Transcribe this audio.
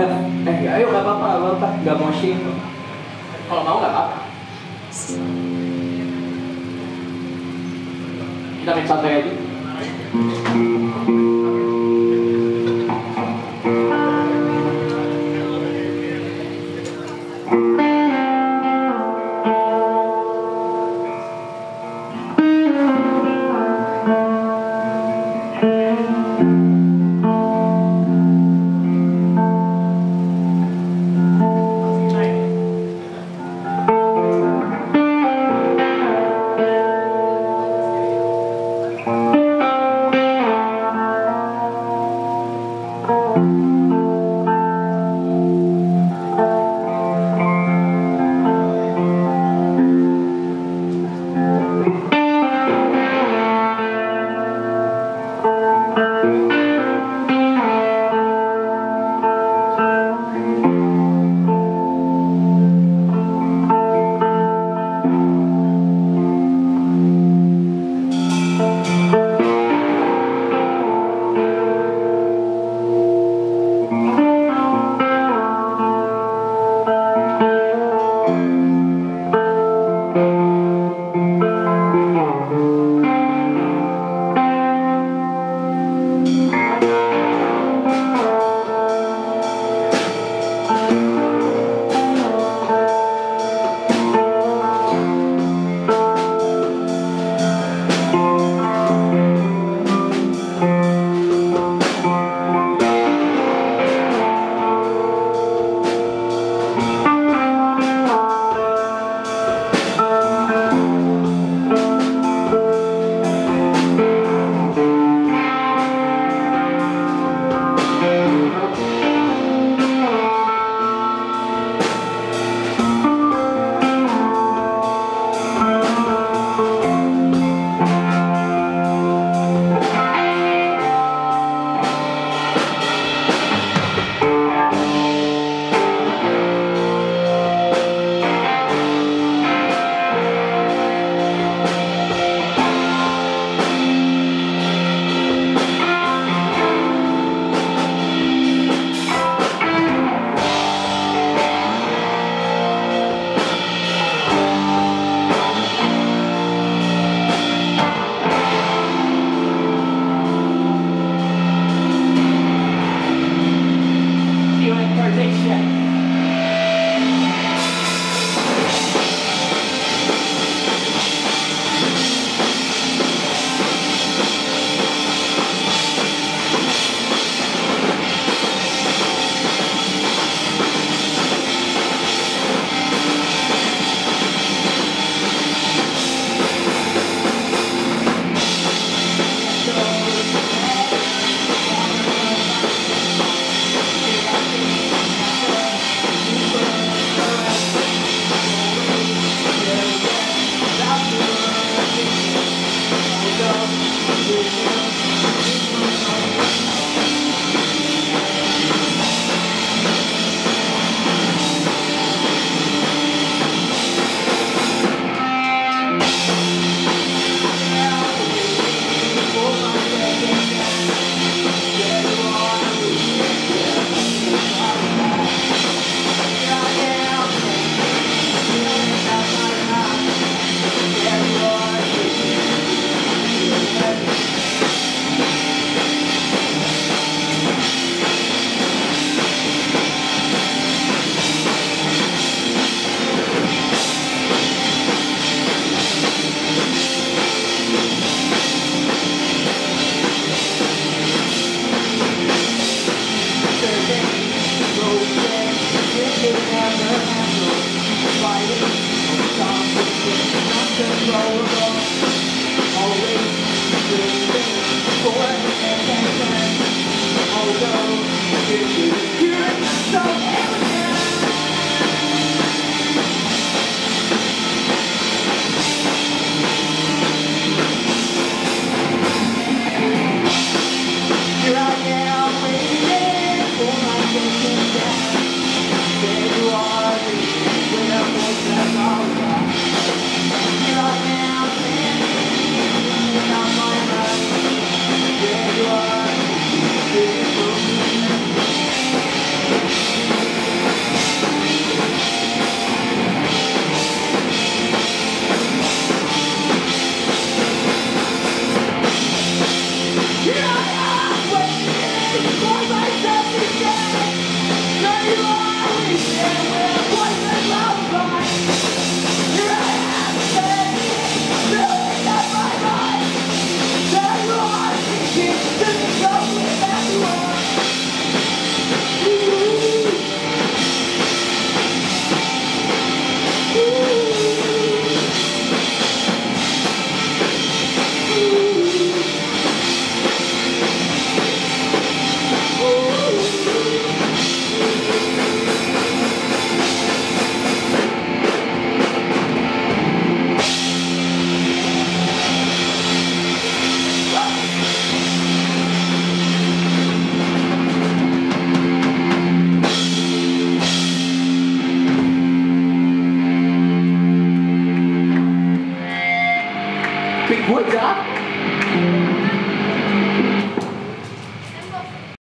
Dah, eh ayo gak apa-apa, gak apa-apa, gak mau shame Kalau mau gak apa-apa. Kita main santai aja never handle. Fighting, I'm not control. What's up?